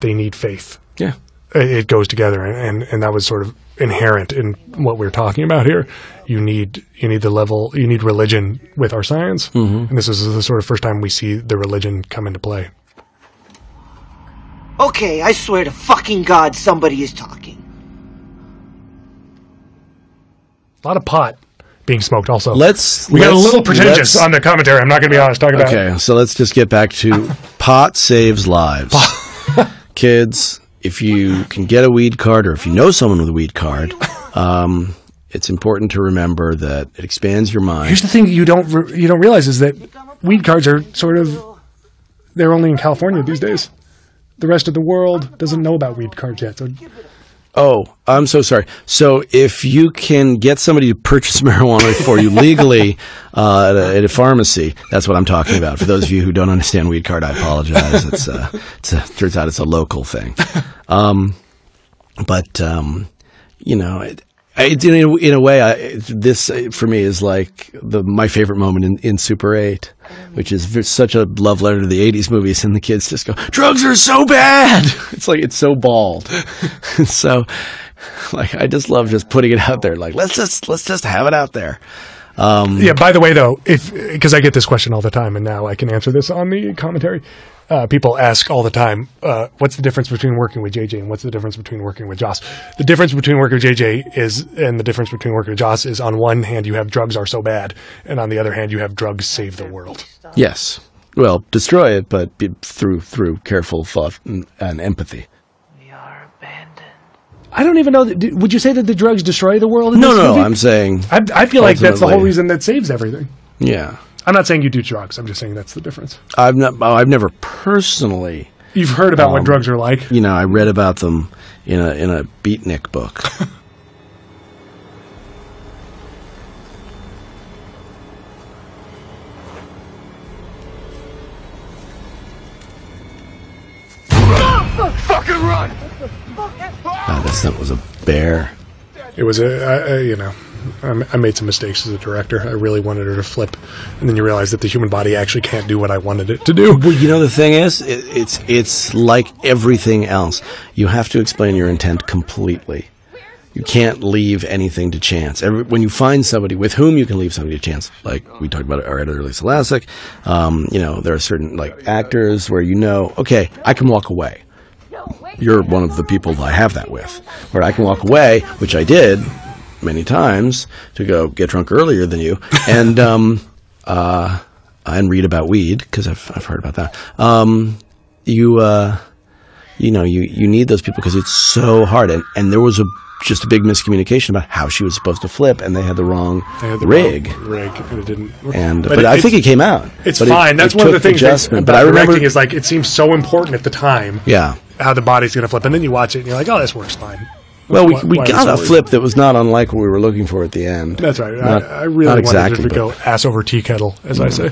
they need faith. Yeah. It it goes together, and and that was sort of inherent in what we're talking about here. You need you need the level you need religion with our science, Mm-hmm. and this is the sort of first time we see the religion come into play. Okay, I swear to fucking God somebody is talking. A lot of pot being smoked. Also, Let's. we got a little pretentious on the commentary. I'm not going to be honest. Talking about Okay, so let's just get back to pot saves lives. Kids, if you can get a weed card or if you know someone with a weed card, um, it's important to remember that it expands your mind. Here's the thing you don't you don't realize is that weed cards are sort of they're only in California these days. The rest of the world doesn't know about weed cards yet. So Oh, I'm so sorry. So if you can get somebody to purchase marijuana for you legally uh, at, a, at a pharmacy, that's what I'm talking about. For those of you who don't understand weed card, I apologize. It's, uh, it's a, turns out it's a local thing. Um, but um, you know, it, it, in, a, in a way, I, this uh, for me is like the my favorite moment in, in Super Eight, which is such a love letter to the '80s movies, and the kids just go, "Drugs are so bad." It's like it's so bald, so like I just love just putting it out there. Like let's just let's just have it out there. Um, yeah. By the way, though, if because I get this question all the time, and now I can answer this on the commentary. Uh, people ask all the time, uh, "What's the difference between working with JJ and what's the difference between working with Joss?" The difference between working with JJ is, and the difference between working with Joss is, on one hand, you have drugs are so bad, and on the other hand, you have drugs save the world. Yes, well, destroy it, but be, through through careful thought and, and empathy. We are abandoned. I don't even know. That, would you say that the drugs destroy the world? In No, this no, movie? I'm saying I, I feel like that's the whole reason that saves everything. yeah. I'm not saying you do drugs. I'm just saying that's the difference. I've not. I've never personally. You've heard about what Um, drugs are like. You know, I read about them in a in a beatnik book. Fucking run! God, that stunt was a bear. It was a, I, I, you know, I, made some mistakes as a director. I really wanted her to flip, and then you realize that the human body actually can't do what I wanted it to do. Well, you know the thing is, it, it's it's like everything else. You have to explain your intent completely. You can't leave anything to chance. Every, when you find somebody with whom you can leave something to chance, like we talked about our editor Lisa Lassek, um, you know there are certain like actors where you know, okay, I can walk away. You're one of the people that I have that with, where I can walk away, which I did many times to go get drunk earlier than you, and um, uh, and read about weed because I've I've heard about that. Um, you uh, you know you you need those people because it's so hard, and and there was a just a big miscommunication about how she was supposed to flip, and they had the wrong They had the rig. wrong rig, and it didn't. And But but, I think it came out. It's But it- fine. That's it one of the things that, about But I remember, directing is like it seems so important at the time. yeah. how the body's going to flip, and then you watch it and you're like, oh, this works fine. Well, we, we got a flip that was not unlike what we were looking for at the end. That's right. Not- I, I really wanted exactly, to go ass over tea kettle, as I say.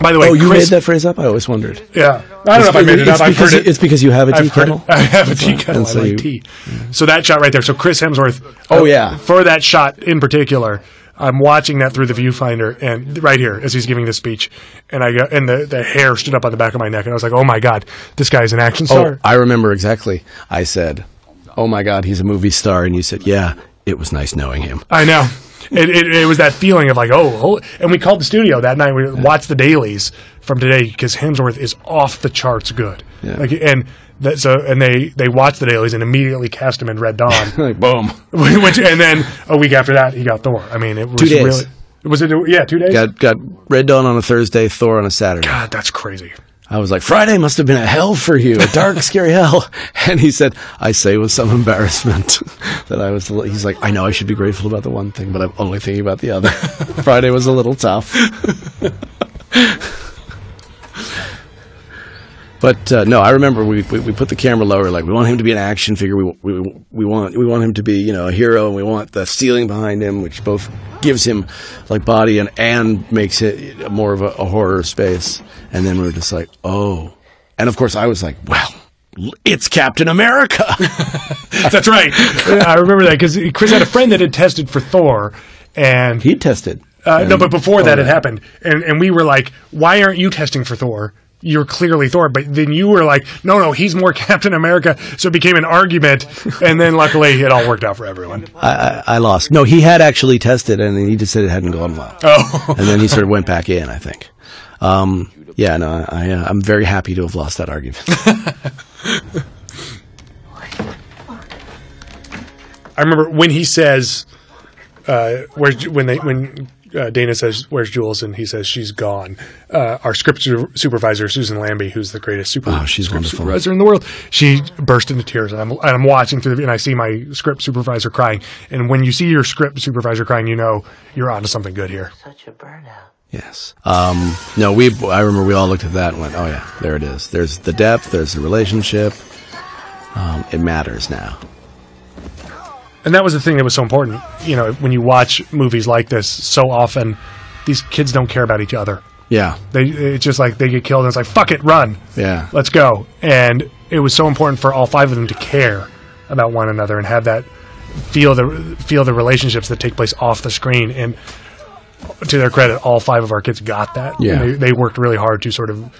By the way, Oh, you Chris, made that phrase up? I always wondered. Yeah, I don't know if I made it it's up. I've because heard it. It's because you have a tea I've kettle. it. I have a tea kettle. And I so like you- tea. So that shot right there. So Chris Hemsworth. Oh, uh, yeah. For that shot in particular, I'm watching that through the viewfinder, and right here as he's giving the speech, and I go, and the the hair stood up on the back of my neck, and I was like, oh my god, this guy's an action Oh, star. I remember exactly. I said, "Oh my God, he's a movie star," and you said, "Yeah, it was nice knowing him." I know. It, it, it was that feeling of like, oh, hol- and we called the studio that night. We watched the dailies from today because Hemsworth is off the charts good. Yeah. Like, and that, so, and they they watched the dailies and immediately cast him in Red Dawn. like boom, Which, and then a week after that, he got Thor. I mean, it was Two days. really. Was it? Yeah, two days. got got Red Dawn on a Thursday, Thor on a Saturday. God, that's crazy. I was like, Friday must have been a hell for you, a dark, scary hell. And he said, I say with some embarrassment that I was, he's like, I know I should be grateful about the one thing, but I'm only thinking about the other. Friday was a little tough. But uh, no, I remember we, we we put the camera lower. Like we want him to be an action figure. We, we we want we want him to be you know a hero, and we want the ceiling behind him, which both gives him like body and and makes it more of a, a horror space. And then we were just like, oh, and of course I was like, well, it's Captain America. That's right. I remember that because Chris had a friend that had tested for Thor, and he tested. Uh, no, but before that had yeah. happened, and and we were like, "Why aren't you testing for Thor? You're clearly Thor, but then you were like, no, no, he's more Captain America. So it became an argument, and then luckily it all worked out for everyone. I, I, I lost. No, he had actually tested, and he just said it hadn't gone well. Oh, and then he sort of went back in. I think. Um, yeah, no, I, uh, I'm very happy to have lost that argument. I remember when he says, uh, "Where's when they when." Uh, Dana says, "Where's Jules?" and he says, "She's gone." Uh, our script su- supervisor, Susan Lambie, who's the greatest super Oh, she's script wonderful. supervisor in the world, she burst into tears, and I'm, and I'm watching through, the, and I see my script supervisor crying. And when you see your script supervisor crying, you know you're onto something good here. Such a burnout. Yes. Um, no, we. I remember we all looked at that and went, "Oh yeah, there it is. There's the depth. There's the relationship. Um, it matters now." And that was the thing that was so important. You know, when you watch movies like this, so often these kids don't care about each other. Yeah. They it's just like they get killed, and it's like fuck it, run. Yeah. let's go. And it was so important for all five of them to care about one another and have that feel the feel the relationships that take place off the screen. And to their credit, all five of our kids got that. Yeah. They, they worked really hard to sort of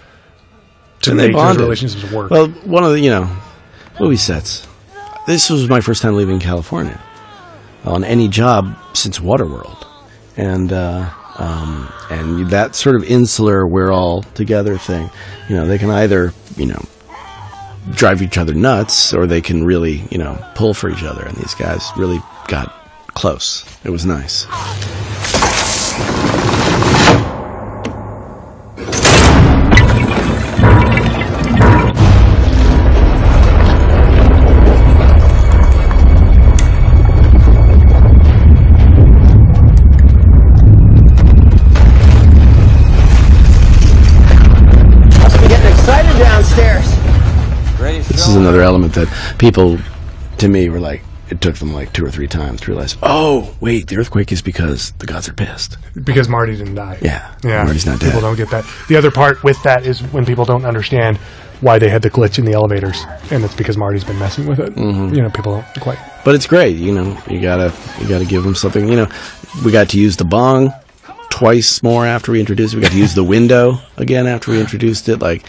to And make those relationships work. Well, one of the you know movie sets. This was my first time leaving California on any job since Waterworld, and uh, um, and that sort of insular we're all together thing. You know, they can either you know drive each other nuts, or they can really you know pull for each other. And these guys really got close. It was nice. Excited. This is another element that people, to me, were like, it took them like two or three times to realize, oh, wait, the earthquake is because the gods are pissed. because Marty didn't die. Yeah. Yeah. Marty's not dead. People don't get that. The other part with that is when people don't understand why they had the glitch in the elevators, and it's because Marty's been messing with it. Mm-hmm. You know, people don't quite. But it's great, you know, you gotta, you gotta give them something, you know. We got to use the bong twice more after we introduced it. We got to use the window again after we introduced it. Like,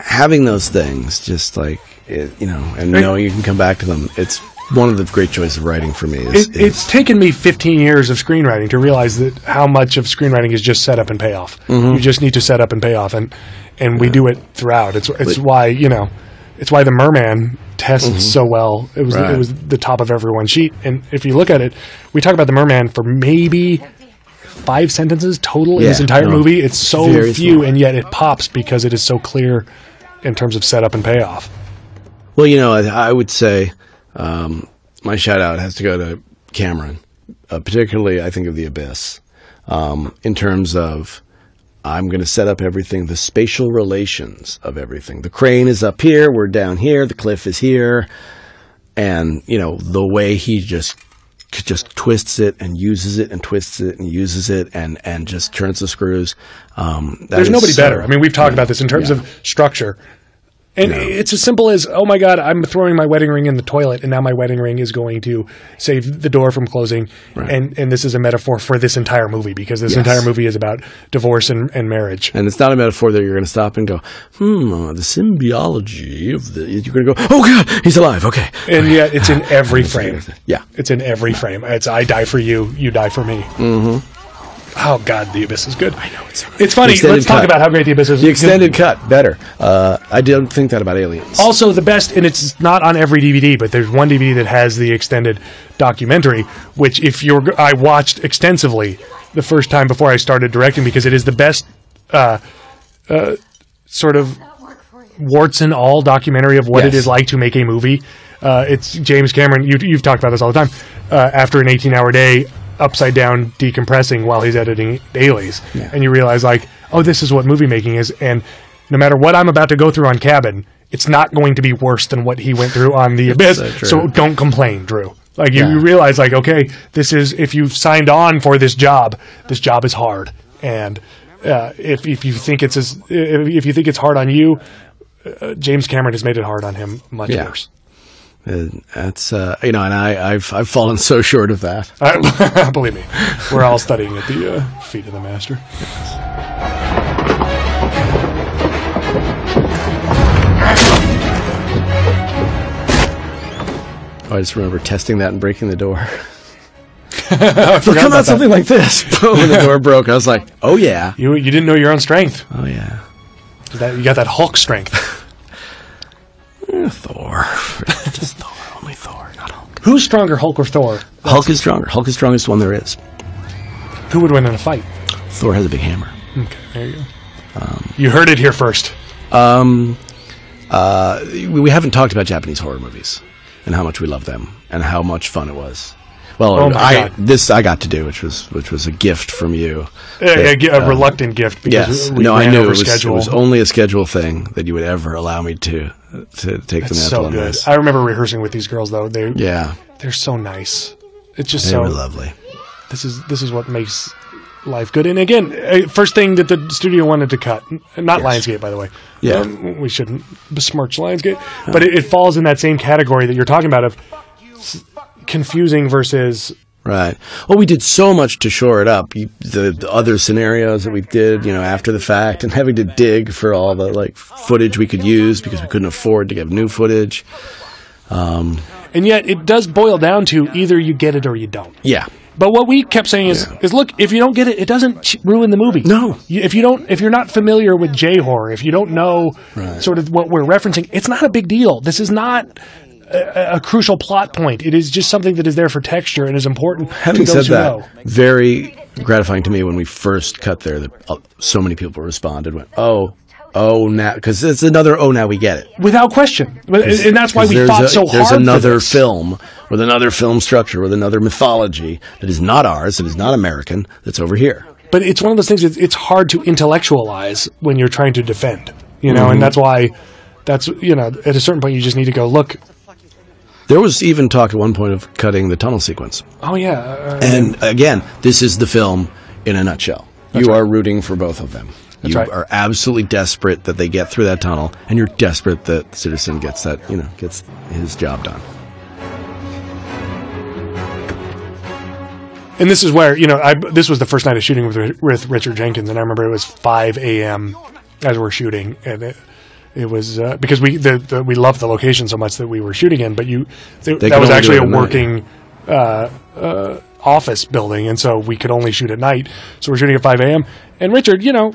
having those things, just like, it, you know, and Right. knowing you can come back to them, it's one of the great joys of writing for me. Is, It, it's taken me 15 years of screenwriting to realize that how much of screenwriting is just set up and payoff. Mm-hmm. You just need to set up and pay off, and and we do it throughout. It's it's But- why you know, it's why the Merman tests so well. It was Mm-hmm. Right. it was the top of everyone's sheet, and if you look at it, we talk about the Merman for maybe five sentences total in this entire no, movie. It's so few, small. and yet it pops because it is so clear in terms of setup and payoff. Well, you know, I, I would say um, my shout out has to go to Cameron, uh, particularly I think of the Abyss, um, in terms of I'm going to set up everything, the spatial relations of everything. The crane is up here, we're down here, the cliff is here, and you know the way he just just twists it and uses it and twists it and uses it and and just turns the screws. Um, that There's nobody so- better. I mean, we've talked about this in terms Yeah. of structure. And it's as simple as, oh my God, I'm throwing my wedding ring in the toilet, and now my wedding ring is going to save the door from closing. Right. And and this is a metaphor for this entire movie because this Yes. entire movie is about divorce and, and marriage. And it's not a metaphor that you're going to stop and go, hmm, uh, the symbiology of the. You're going to go, oh God, he's alive. Okay. And yet it's in every frame. Yeah. It's in every frame. It's I die for you, you die for me. Mm-hmm. Oh God, The Abyss is good. I know it's so It's funny. Let's talk about how great The Abyss is. The extended cut, better. Uh, I didn't think that about aliens. Also, the best, and it's not on every DVD, but there's one DVD that has the extended documentary, which if you're, I watched extensively the first time before I started directing because it is the best, uh, uh, sort of warts and all documentary of what it Yes. is like to make a movie. Uh, it's James Cameron. You, you've talked about this all the time. Uh, after an 18-hour day, upside down decompressing while he's editing dailies, Yeah. and you realize like, oh, this is what movie making is, and no matter what I'm about to go through on Cabin, it's not going to be worse than what he went through on The Abyss. so. So don't complain, Drew. Like you, Yeah. you realize, like, okay, this is if you've signed on for this job, this job is hard, and uh, if if you think it's as if, you think it's hard on you, uh, James Cameron has made it hard on him much Yeah. worse. And that's uh, you know, and I, have I've fallen so short of that. Believe me, we're all studying at the uh, feet of the master. Oh, I just remember testing that and breaking the door. I forgot about something like this. when the door broke, I was like, "Oh yeah." You you didn't know your own strength. Oh yeah. That, you got that Hulk strength. Thor. Who's stronger, Hulk or Thor? Hulk is stronger. Hulk is strongest one there is. Who would win in a fight? Thor has a big hammer. Okay, there you go. you heard it here first. Um, uh, we we haven't talked about Japanese horror movies and how much we love them and how much fun it was. Well, Oh I God. this I got to do, which was which was a gift from you. A, a, That, a uh, reluctant gift because Yes, we no, I knew it was, it was only a schedule thing that you would ever allow me to to take the It's mantle so on good. this. I remember rehearsing with these girls though. They yeah, they're so nice. It's just they so lovely. this is this is what makes life good. And again, uh, first thing that the studio wanted to cut, not Lionsgate, by the way. Yeah. Um, we shouldn't besmirch Lionsgate, but it, it falls in that same category that you're talking about of confusing versus Right. Well, we did so much to shore it up. You, the, the other scenarios that we did, you know, after the fact, and having to dig for all the like footage we could use because we couldn't afford to get new footage. Um, and yet it does boil down to either you get it or you don't. Yeah. But what we kept saying is, Yeah. is look, if you don't get it, it doesn't ch- ruin the movie. No. You, if you don't, if you're not familiar with J horror, if you don't know Right. sort of what we're referencing, it's not a big deal. This is not a, a crucial plot point. It is just something that is there for texture and is important Having said that, know. very gratifying to me when we first cut there that uh, so many people responded. Went, oh, oh, now because it's another. Oh, now we get it. Without question, and that's why we there's fought a- so There's hard. for another film with another film structure with another mythology that is not ours, that is not American, that's over here. but it's one of those things. It's, it's hard to intellectualize when you're trying to defend, you know, Mm-hmm. and that's why. That's you know, at a certain point, you just need to go look. There was even talk at one point of cutting the tunnel sequence. Oh yeah, uh, And again, this is the film in a nutshell. you are rooting for both of them. you right. are absolutely desperate that they get through that tunnel, and you're desperate that Sitterson gets that, you know, gets his job done. and this is where you know I this was the first night of shooting with with Richard Jenkins, and I remember it was 5 a.m. as we're shooting, and it, it was uh, because we the, the we loved the location so much that we were shooting in, but you They that was actually a it at night. working uh, uh, office building, and so we could only shoot at night. So we're shooting at 5 a.m. And Richard, you know,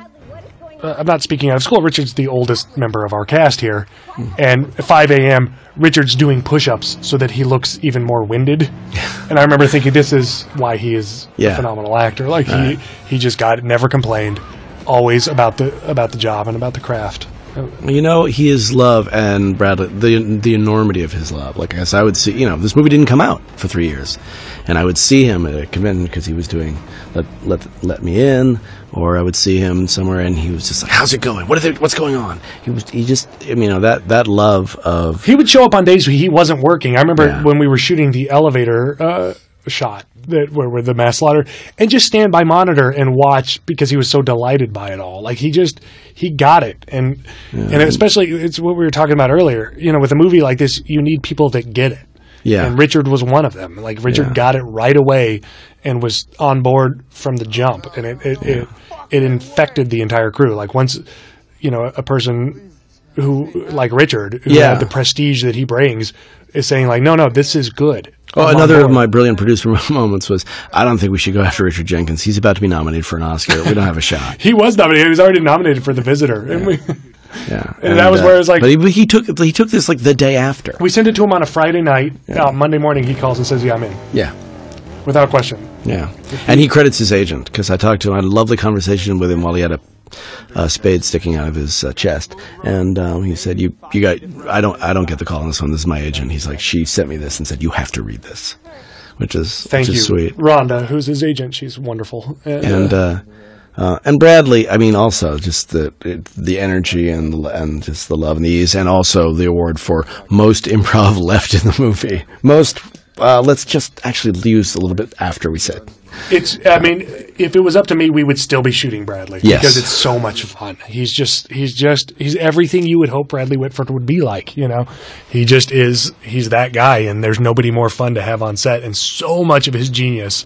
uh, I'm not speaking out of school. Richard's the oldest member of our cast here, Hmm. and at 5 a.m. Richard's doing push-ups so that he looks even more winded. and I remember thinking, this is why he is a phenomenal actor. Like he he just got it, never complained, always about the about the job and about the craft. You know, he is love and Bradley, the the enormity of his love. Like I guess I would see, you know, this movie didn't come out for three years, and I would see him at a convention because he was doing let let let me in, or I would see him somewhere and he was just like, "How's it going? What are they, what's going on?" He was he just, I mean, you know, that that love of He would show up on days he wasn't working. I remember Yeah. when we were shooting the elevator uh, shot that where, where the mass slaughter, and just stand by monitor and watch because he was so delighted by it all. Like he just he got it, and and especially it's what we were talking about earlier. You know, with a movie like this, you need people that get it. yeah, And Richard was one of them. Like Richard Yeah. got it right away and was on board from the jump, and it it, it it infected the entire crew. Like once, you know, a person who like Richard, who Yeah. had the prestige that he brings, is saying like, no, no, this is good. Oh, I'm another of my brilliant producer moments was I don't think we should go after Richard Jenkins. He's about to be nominated for an Oscar. We don't have a shot. He was nominated. He was already nominated for The Visitor, and we Yeah, And that was where it was like- but he, he took he took this like the day after. we sent it to him on a Friday night. Uh, Monday morning, he calls and says, "Yeah, I'm in," Yeah, without question. Yeah, and he credits his agent because I talked to him. I had a lovely conversation with him while he had a, a spade sticking out of his uh, chest, and um, he said, "You, you got. I don't, I don't get the call on this one. This is my agent." He's like, "She sent me this and said you have to read this," which is Thank which you, is sweet. Rhonda, who's his agent. She's wonderful. And, And uh, uh, uh, and Bradley, I mean, also just the the energy and the, and just the love and the ease, and also the award for most improv left in the movie. Most. Uh, let's just actually use a little bit after we said. It's. I mean, if it was up to me, we would still be shooting Bradley Yes. because it's so much fun. He's just. He's just. He's everything you would hope Bradley Whitford would be like. You know, he just is. He's that guy, and there's nobody more fun to have on set. And so much of his genius